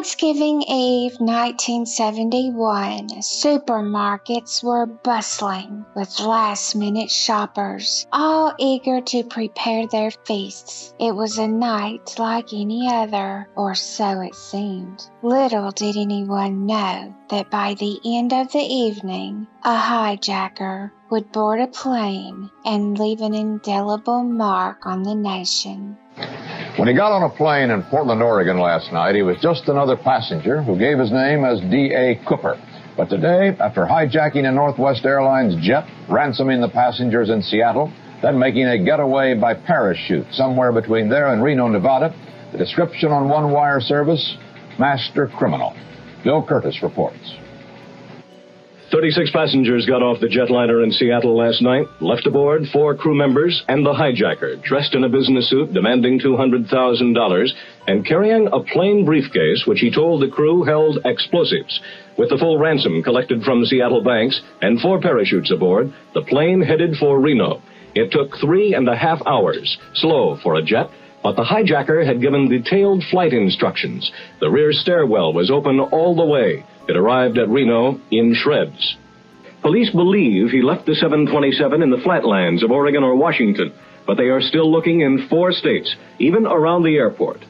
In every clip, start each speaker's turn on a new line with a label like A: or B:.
A: Thanksgiving Eve 1971, supermarkets were bustling with last minute shoppers, all eager to prepare their feasts. It was a night like any other, or so it seemed. Little did anyone know that by the end of the evening, a hijacker would board a plane and leave an indelible mark on the nation.
B: When he got on a plane in Portland, Oregon last night, he was just another passenger who gave his name as D.A. Cooper. But today, after hijacking a Northwest Airlines jet, ransoming the passengers in Seattle, then making a getaway by parachute somewhere between there and Reno, Nevada, the description on One Wire service, master criminal. Bill Kurtis reports.
C: 36 passengers got off the jetliner in Seattle last night, left aboard four crew members and the hijacker, dressed in a business suit demanding $200,000 and carrying a plain briefcase which he told the crew held explosives. With the full ransom collected from Seattle banks and four parachutes aboard, the plane headed for Reno. It took three and a half hours, slow for a jet, but the hijacker had given detailed flight instructions. The rear stairwell was open all the way. It arrived at Reno in shreds. Police believe he left the 727 in the flatlands of Oregon or Washington, but they are still looking in four states, even around the airport.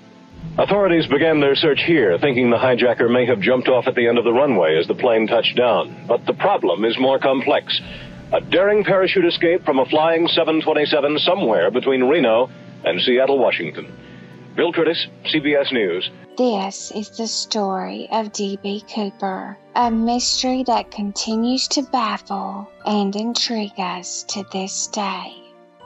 C: Authorities began their search here, thinking the hijacker may have jumped off at the end of the runway as the plane touched down. But the problem is more complex. A daring parachute escape from a flying 727 somewhere between Reno and Seattle, Washington. Bill Kurtis, CBS News.
A: This is the story of D.B. Cooper, a mystery that continues to baffle and intrigue us to this day.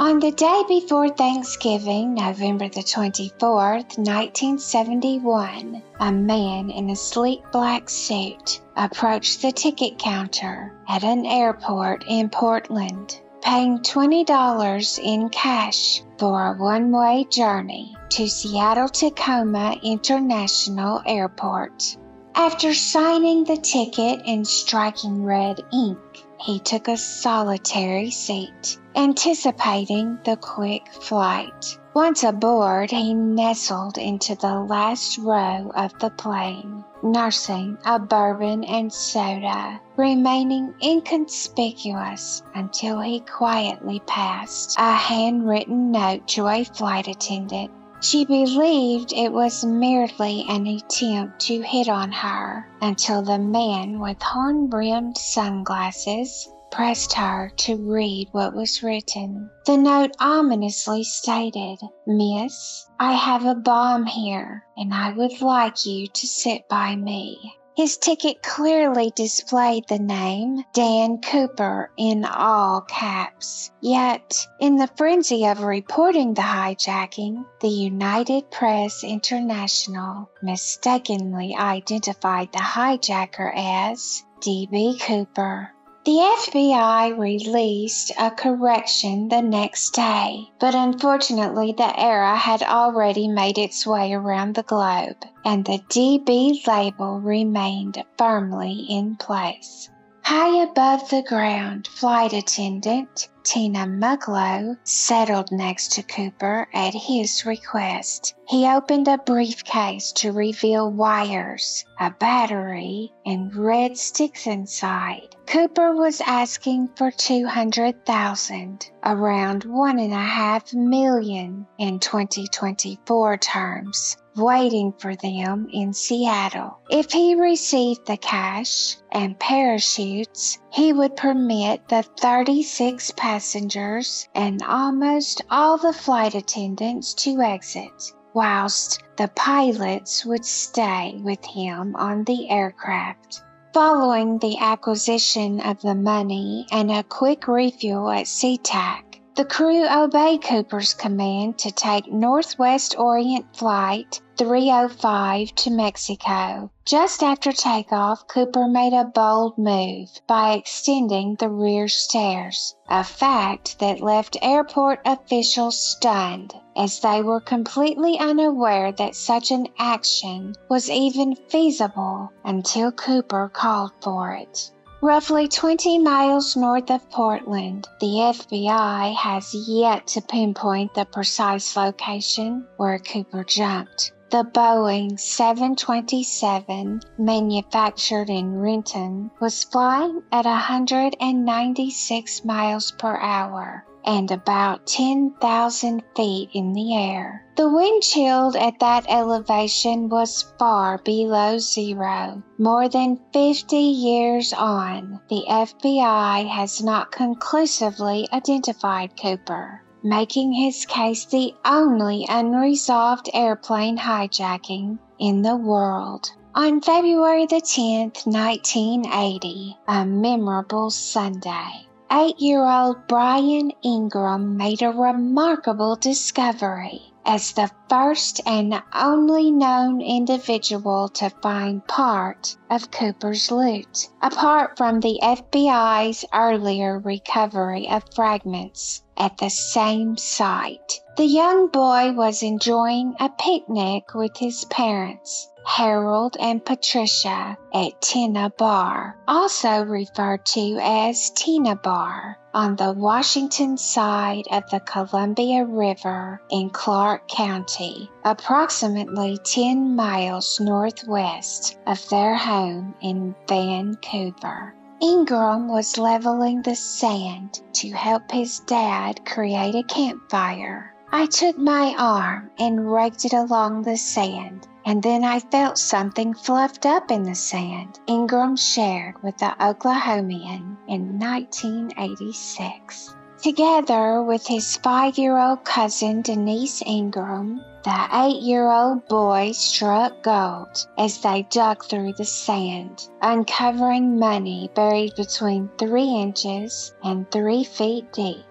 A: On the day before Thanksgiving, November the 24th, 1971, a man in a sleek black suit approached the ticket counter at an airport in Portland paying $20 in cash for a one way journey to Seattle Tacoma International Airport. After signing the ticket in striking red ink, he took a solitary seat, anticipating the quick flight. Once aboard, he nestled into the last row of the plane, nursing a bourbon and soda, remaining inconspicuous until he quietly passed a handwritten note to a flight attendant. She believed it was merely an attempt to hit on her until the man with horn brimmed sunglasses pressed her to read what was written. The note ominously stated, Miss, I have a bomb here, and I would like you to sit by me. His ticket clearly displayed the name Dan Cooper in all caps. Yet, in the frenzy of reporting the hijacking, the United Press International mistakenly identified the hijacker as D.B. Cooper. The FBI released a correction the next day, but unfortunately the error had already made its way around the globe, and the DB label remained firmly in place. High above the ground, flight attendant Tina Mucklow settled next to Cooper at his request. He opened a briefcase to reveal wires, a battery, and red sticks inside. Cooper was asking for 200,000, around one and a half million in 2024 terms waiting for them in Seattle. If he received the cash and parachutes, he would permit the 36 passengers and almost all the flight attendants to exit, whilst the pilots would stay with him on the aircraft. Following the acquisition of the money and a quick refuel at SeaTac, the crew obeyed Cooper's command to take Northwest Orient Flight 305 to Mexico. Just after takeoff, Cooper made a bold move by extending the rear stairs, a fact that left airport officials stunned, as they were completely unaware that such an action was even feasible until Cooper called for it. Roughly 20 miles north of Portland, the FBI has yet to pinpoint the precise location where Cooper jumped. The Boeing 727, manufactured in Renton, was flying at 196 miles per hour and about 10,000 feet in the air. The wind chill at that elevation was far below zero. More than 50 years on, the FBI has not conclusively identified Cooper making his case the only unresolved airplane hijacking in the world. On February the 10th, 1980, a memorable Sunday, eight year old Brian Ingram made a remarkable discovery as the first and only known individual to find part of Cooper's loot, apart from the FBI's earlier recovery of fragments at the same site. The young boy was enjoying a picnic with his parents Harold and Patricia at Tena Bar, also referred to as Tina Bar, on the Washington side of the Columbia River in Clark County, approximately 10 miles northwest of their home in Vancouver. Ingram was leveling the sand to help his dad create a campfire. I took my arm and raked it along the sand and then I felt something fluffed up in the sand. Ingram shared with the Oklahomian in 1986. Together with his five year old cousin Denise Ingram, the eight year old boy struck gold as they dug through the sand, uncovering money buried between three inches and three feet deep.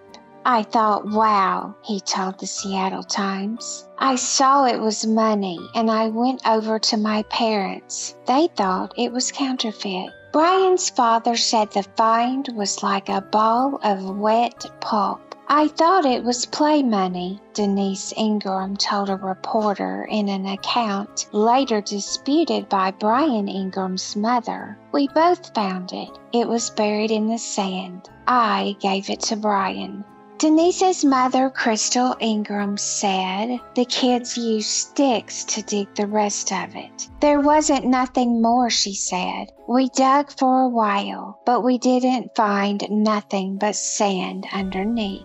A: I thought, wow, he told the Seattle Times. I saw it was money and I went over to my parents. They thought it was counterfeit. Brian's father said the find was like a ball of wet pulp. I thought it was play money, Denise Ingram told a reporter in an account later disputed by Brian Ingram's mother. We both found it. It was buried in the sand. I gave it to Brian. Denise's mother, Crystal Ingram, said the kids used sticks to dig the rest of it. There wasn't nothing more, she said. We dug for a while, but we didn't find nothing but sand underneath.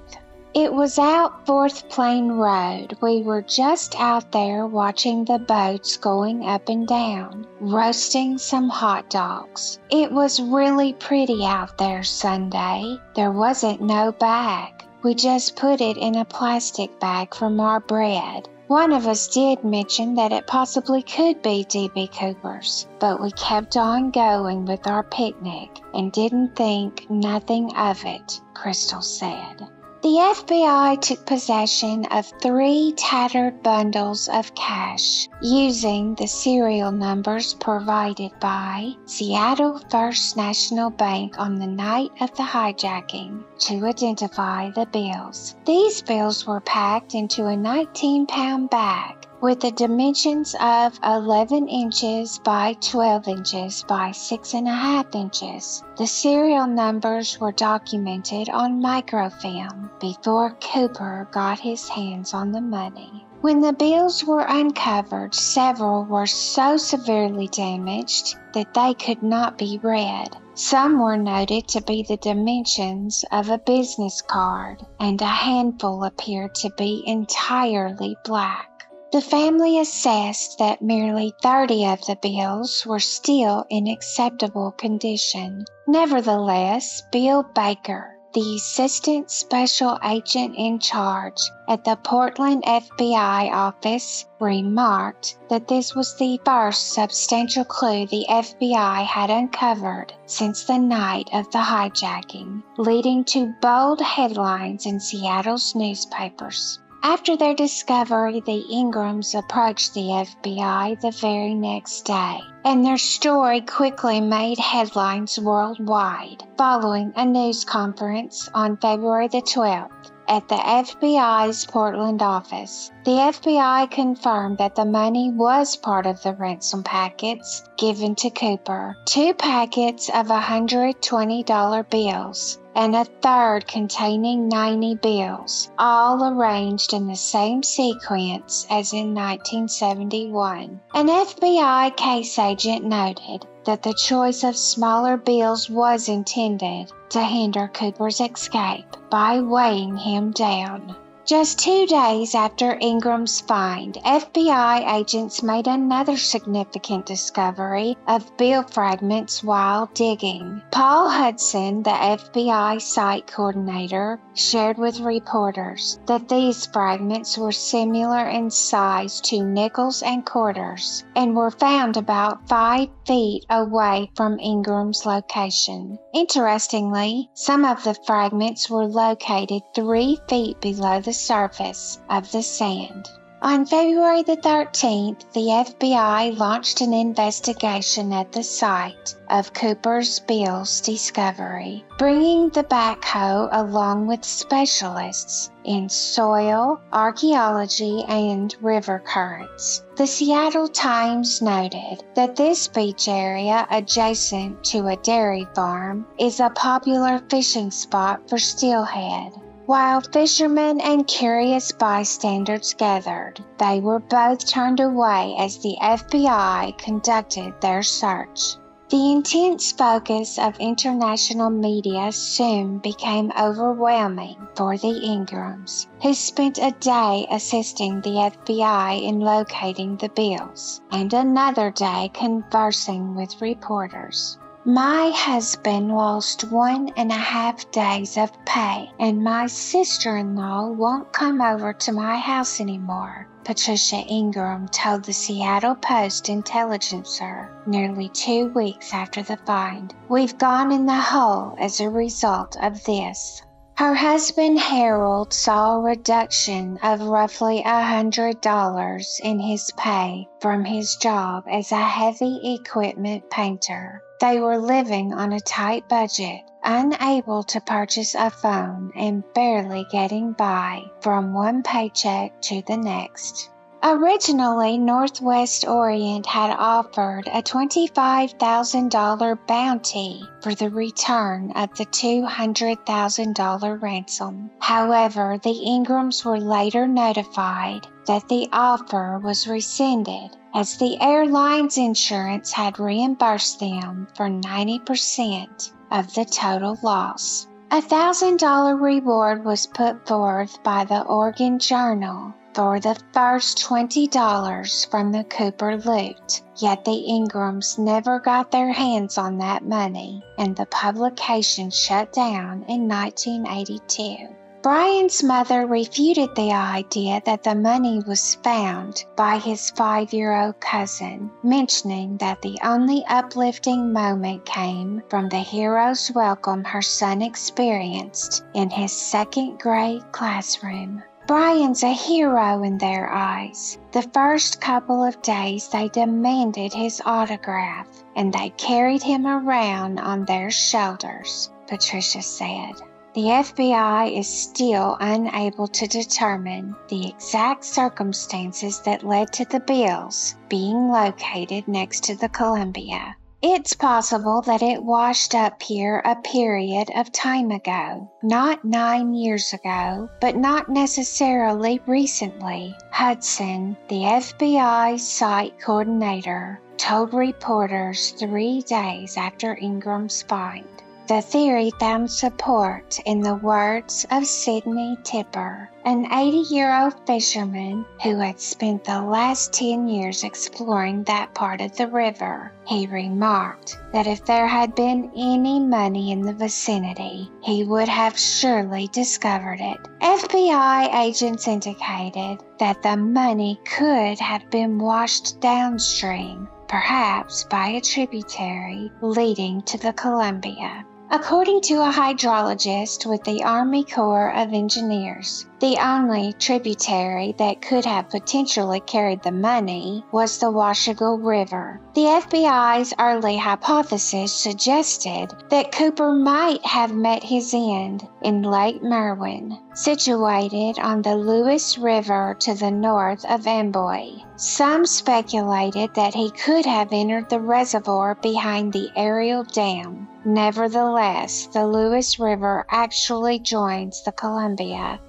A: It was out Fourth Plain Road. We were just out there watching the boats going up and down, roasting some hot dogs. It was really pretty out there Sunday. There wasn't no bag. We just put it in a plastic bag from our bread. One of us did mention that it possibly could be D.B. Cooper's, but we kept on going with our picnic and didn't think nothing of it, Crystal said. The FBI took possession of three tattered bundles of cash using the serial numbers provided by Seattle First National Bank on the night of the hijacking to identify the bills. These bills were packed into a 19 pound bag with the dimensions of 11 inches by 12 inches by 6.5 inches. The serial numbers were documented on microfilm before Cooper got his hands on the money. When the bills were uncovered, several were so severely damaged that they could not be read. Some were noted to be the dimensions of a business card, and a handful appeared to be entirely black. The family assessed that merely 30 of the bills were still in acceptable condition. Nevertheless, Bill Baker, the assistant special agent in charge at the Portland FBI office, remarked that this was the first substantial clue the FBI had uncovered since the night of the hijacking, leading to bold headlines in Seattle's newspapers. After their discovery, the Ingrams approached the FBI the very next day, and their story quickly made headlines worldwide. Following a news conference on February the 12th, at the FBI's Portland office. The FBI confirmed that the money was part of the ransom packets given to Cooper, two packets of $120 bills and a third containing 90 bills, all arranged in the same sequence as in 1971. An FBI case agent noted that the choice of smaller bills was intended to hinder Cooper's escape by weighing him down. Just two days after Ingram's find, FBI agents made another significant discovery of bill fragments while digging. Paul Hudson, the FBI site coordinator, shared with reporters that these fragments were similar in size to nickels and quarters and were found about five feet away from Ingram's location. Interestingly, some of the fragments were located three feet below the surface of the sand. On February the 13th, the FBI launched an investigation at the site of Cooper's Bill's discovery, bringing the backhoe along with specialists in soil, archaeology, and river currents. The Seattle Times noted that this beach area adjacent to a dairy farm is a popular fishing spot for steelhead. While fishermen and curious bystanders gathered, they were both turned away as the FBI conducted their search. The intense focus of international media soon became overwhelming for the Ingrams, who spent a day assisting the FBI in locating the bills and another day conversing with reporters. My husband lost one and a half days of pay, and my sister in law won't come over to my house anymore. Patricia Ingram told the Seattle Post Intelligencer nearly two weeks after the find. We've gone in the hole as a result of this. Her husband Harold saw a reduction of roughly a hundred dollars in his pay from his job as a heavy equipment painter. They were living on a tight budget, unable to purchase a phone and barely getting by from one paycheck to the next. Originally, Northwest Orient had offered a $25,000 bounty for the return of the $200,000 ransom. However, the Ingrams were later notified that the offer was rescinded as the airline's insurance had reimbursed them for 90% of the total loss. A thousand dollar reward was put forth by the Oregon Journal for the first $20 from the Cooper loot. Yet the Ingrams never got their hands on that money, and the publication shut down in 1982. Brian's mother refuted the idea that the money was found by his five year old cousin, mentioning that the only uplifting moment came from the hero's welcome her son experienced in his second grade classroom. Brian's a hero in their eyes. The first couple of days they demanded his autograph and they carried him around on their shoulders, Patricia said. The FBI is still unable to determine the exact circumstances that led to the bills being located next to the Columbia. It's possible that it washed up here a period of time ago, not nine years ago, but not necessarily recently. Hudson, the FBI site coordinator, told reporters three days after Ingram's find. The theory found support in the words of Sidney Tipper, an 80 year old fisherman who had spent the last 10 years exploring that part of the river. He remarked that if there had been any money in the vicinity, he would have surely discovered it. FBI agents indicated that the money could have been washed downstream, perhaps by a tributary leading to the Columbia. According to a hydrologist with the Army Corps of Engineers, the only tributary that could have potentially carried the money was the Washougal River. The FBI's early hypothesis suggested that Cooper might have met his end in Lake Merwin, situated on the Lewis River to the north of Amboy. Some speculated that he could have entered the reservoir behind the Ariel Dam. Nevertheless, the Lewis River actually joins the Columbia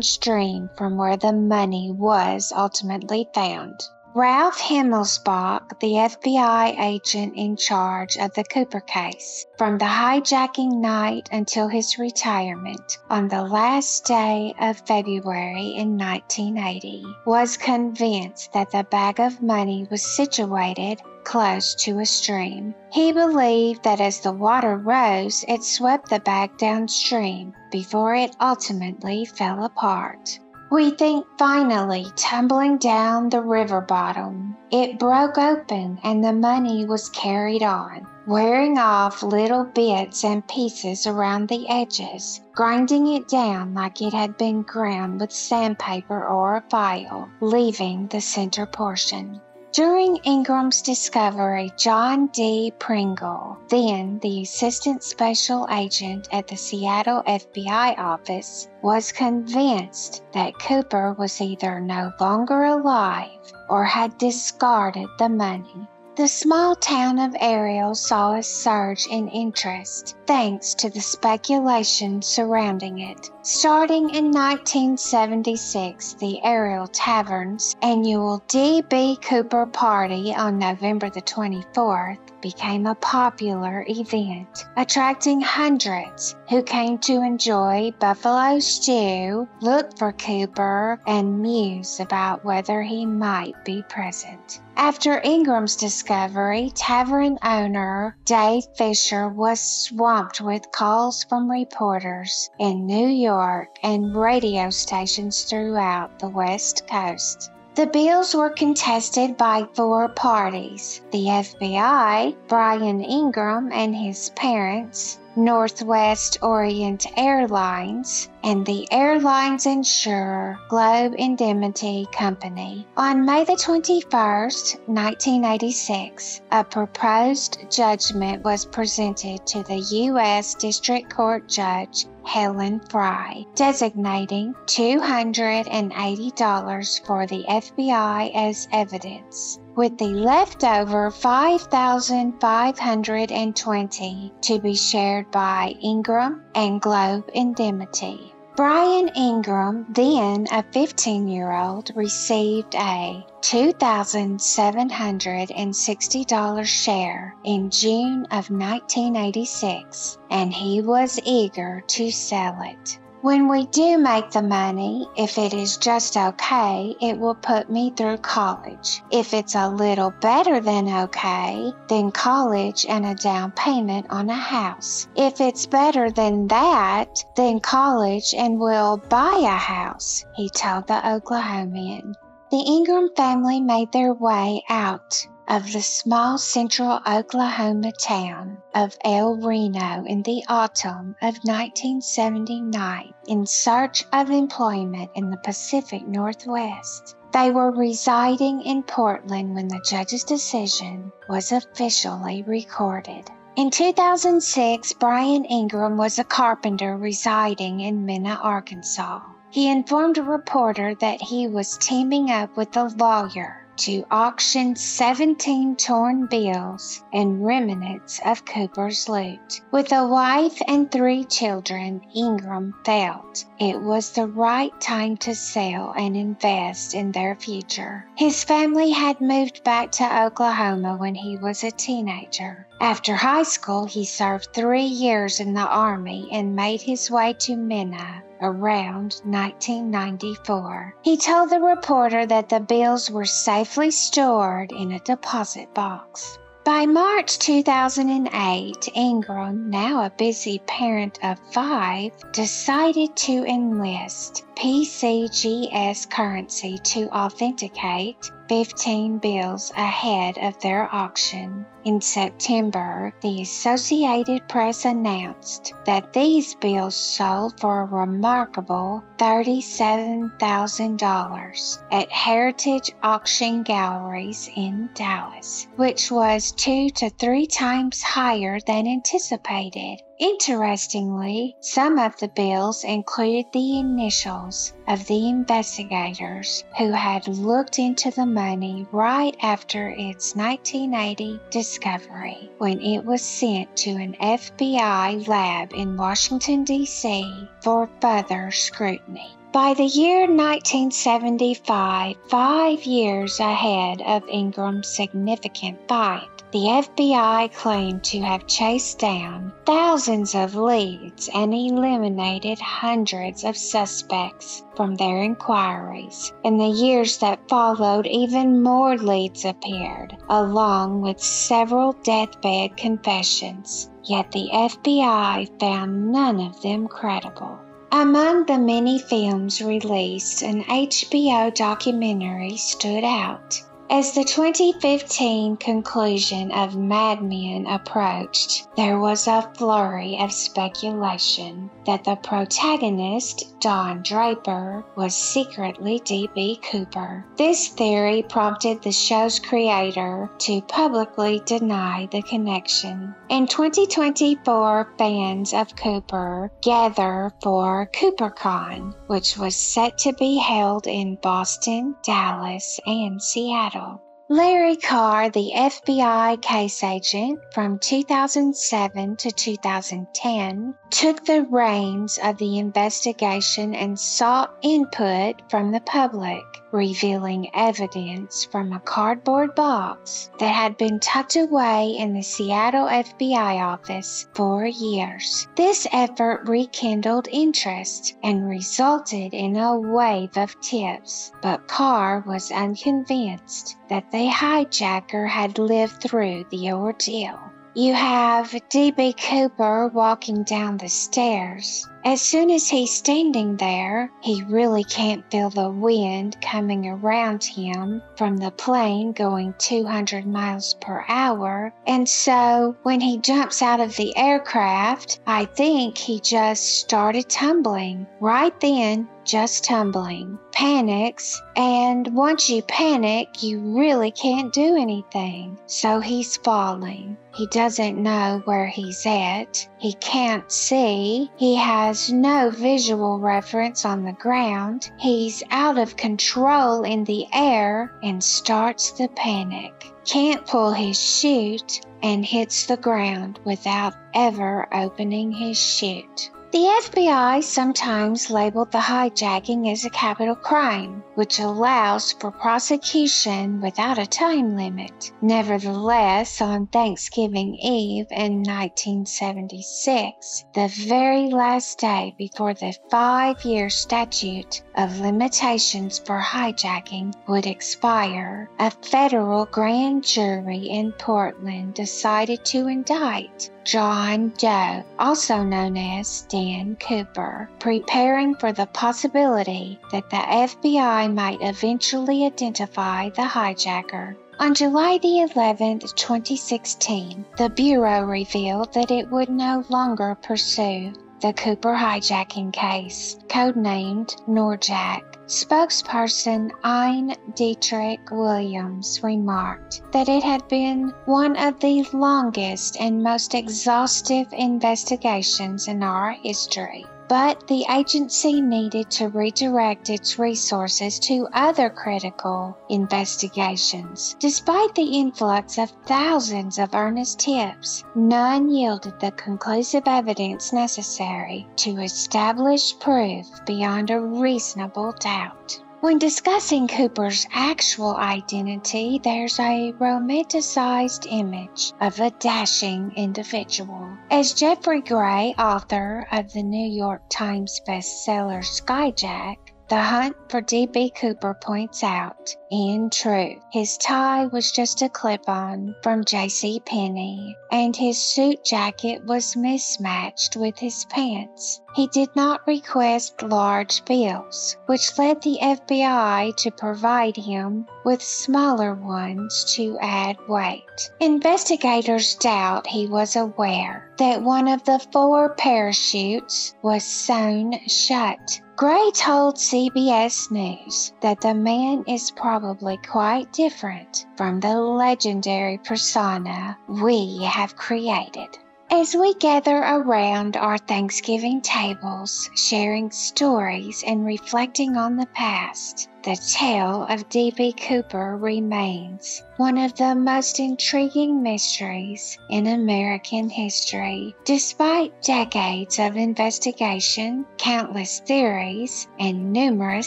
A: downstream from where the money was ultimately found. Ralph Himmelsbach, the FBI agent in charge of the Cooper case, from the hijacking night until his retirement on the last day of February in 1980, was convinced that the bag of money was situated close to a stream. He believed that as the water rose, it swept the bag downstream before it ultimately fell apart. We think finally tumbling down the river bottom, it broke open and the money was carried on, wearing off little bits and pieces around the edges, grinding it down like it had been ground with sandpaper or a file, leaving the center portion. During Ingram's discovery, John D. Pringle, then the Assistant Special Agent at the Seattle FBI office, was convinced that Cooper was either no longer alive or had discarded the money. The small town of Ariel saw a surge in interest thanks to the speculation surrounding it. Starting in 1976, the Ariel Tavern's annual D.B. Cooper party on November the 24th became a popular event, attracting hundreds who came to enjoy buffalo stew, look for Cooper, and muse about whether he might be present. After Ingram's discovery, tavern owner Dave Fisher was swamped with calls from reporters in New York and radio stations throughout the West Coast. The bills were contested by four parties the FBI, Brian Ingram and his parents, Northwest Orient Airlines, and the airline's insurer, Globe Indemnity Company. On May the 21st, 1986, a proposed judgment was presented to the U.S. District Court Judge Helen Frye, designating $280 for the FBI as evidence with the leftover 5,520 to be shared by Ingram and Globe Indemnity. Brian Ingram, then a 15 year old, received a $2,760 share in June of 1986, and he was eager to sell it. When we do make the money, if it is just okay, it will put me through college. If it's a little better than okay, then college and a down payment on a house. If it's better than that, then college and we'll buy a house, he told the Oklahomian. The Ingram family made their way out of the small central Oklahoma town of El Reno in the autumn of 1979 in search of employment in the Pacific Northwest. They were residing in Portland when the judge's decision was officially recorded. In 2006, Brian Ingram was a carpenter residing in Mena, Arkansas. He informed a reporter that he was teaming up with a lawyer to auction 17 torn bills and remnants of Cooper's loot. With a wife and three children, Ingram felt it was the right time to sell and invest in their future. His family had moved back to Oklahoma when he was a teenager. After high school, he served three years in the Army and made his way to Mena around 1994. He told the reporter that the bills were safely stored in a deposit box. By March 2008, Ingram, now a busy parent of five, decided to enlist PCGS currency to authenticate 15 bills ahead of their auction. In September, the Associated Press announced that these bills sold for a remarkable $37,000 at Heritage Auction Galleries in Dallas, which was two to three times higher than anticipated. Interestingly, some of the bills included the initials of the investigators who had looked into the money right after its 1980 discovery when it was sent to an FBI lab in Washington, D.C. for further scrutiny. By the year 1975, five years ahead of Ingram's significant find, the FBI claimed to have chased down thousands of leads and eliminated hundreds of suspects from their inquiries. In the years that followed, even more leads appeared, along with several deathbed confessions. Yet the FBI found none of them credible. Among the many films released, an HBO documentary stood out. As the 2015 conclusion of Mad Men approached, there was a flurry of speculation that the protagonist, Don Draper, was secretly D.B. Cooper. This theory prompted the show's creator to publicly deny the connection. In 2024, fans of Cooper gather for CooperCon, which was set to be held in Boston, Dallas, and Seattle. Larry Carr, the FBI case agent from 2007 to 2010, took the reins of the investigation and sought input from the public, revealing evidence from a cardboard box that had been tucked away in the Seattle FBI office for years. This effort rekindled interest and resulted in a wave of tips, but Carr was unconvinced that the hijacker had lived through the ordeal. You have D.B. Cooper walking down the stairs. As soon as he's standing there, he really can't feel the wind coming around him from the plane going 200 miles per hour. And so when he jumps out of the aircraft, I think he just started tumbling. Right then, just tumbling. Panics, and once you panic, you really can't do anything. So he's falling. He doesn't know where he's at. He can't see. He has no visual reference on the ground. He's out of control in the air and starts the panic. Can't pull his chute and hits the ground without ever opening his chute. The FBI sometimes labeled the hijacking as a capital crime, which allows for prosecution without a time limit. Nevertheless, on Thanksgiving Eve in 1976, the very last day before the five year statute of limitations for hijacking would expire, a federal grand jury in Portland decided to indict John Doe, also known as Dan Cooper, preparing for the possibility that the FBI might eventually identify the hijacker. On July the 11th, 2016, the Bureau revealed that it would no longer pursue the Cooper hijacking case, codenamed Norjack. Spokesperson Ayn Dietrich Williams remarked that it had been one of the longest and most exhaustive investigations in our history but the agency needed to redirect its resources to other critical investigations. Despite the influx of thousands of earnest tips, none yielded the conclusive evidence necessary to establish proof beyond a reasonable doubt. When discussing Cooper's actual identity, there's a romanticized image of a dashing individual. As Geoffrey Gray, author of the New York Times bestseller Skyjack, the hunt for D.B. Cooper points out, in truth, his tie was just a clip on from J.C. Penney, and his suit jacket was mismatched with his pants. He did not request large bills, which led the FBI to provide him with smaller ones to add weight. Investigators doubt he was aware that one of the four parachutes was sewn shut. Gray told CBS News that the man is probably quite different from the legendary persona we have created. As we gather around our Thanksgiving tables, sharing stories and reflecting on the past, the tale of D.B. Cooper remains one of the most intriguing mysteries in American history. Despite decades of investigation, countless theories, and numerous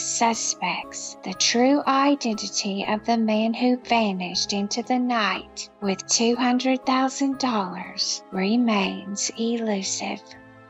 A: suspects, the true identity of the man who vanished into the night with $200,000 remains elusive.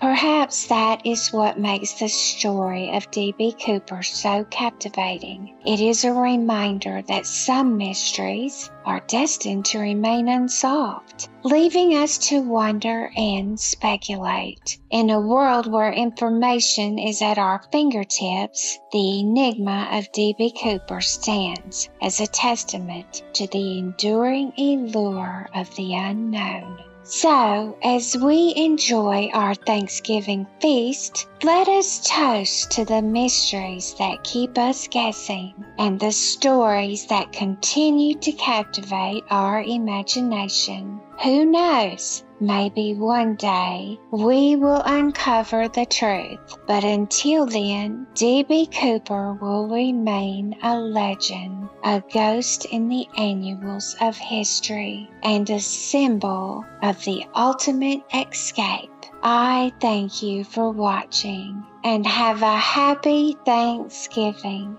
A: Perhaps that is what makes the story of D.B. Cooper so captivating. It is a reminder that some mysteries are destined to remain unsolved, leaving us to wonder and speculate. In a world where information is at our fingertips, the enigma of D.B. Cooper stands as a testament to the enduring allure of the unknown. So, as we enjoy our Thanksgiving feast, let us toast to the mysteries that keep us guessing and the stories that continue to captivate our imagination. Who knows? Maybe one day we will uncover the truth, but until then, D.B. Cooper will remain a legend, a ghost in the annuals of history, and a symbol of the ultimate escape. I thank you for watching and have a happy Thanksgiving.